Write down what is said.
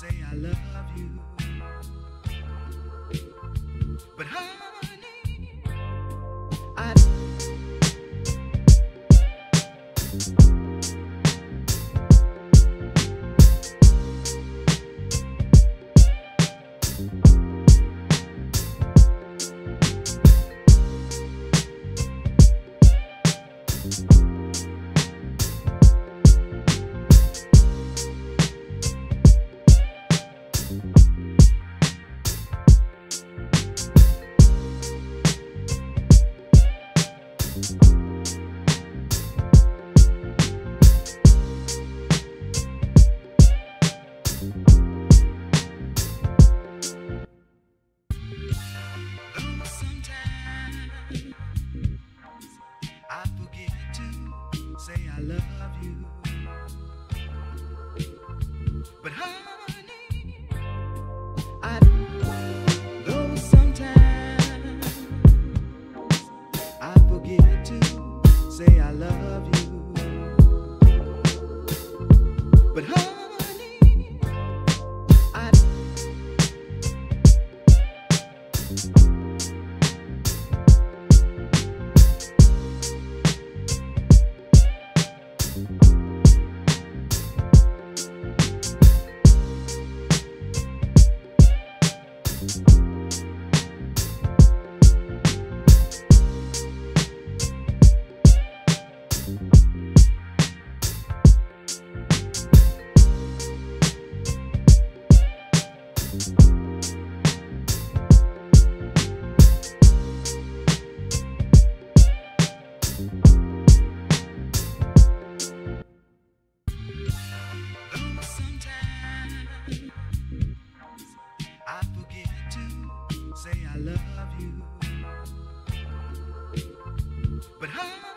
say I love you. But honey, I. forget to say I love you. I love you. But honey, I say I love you. But how?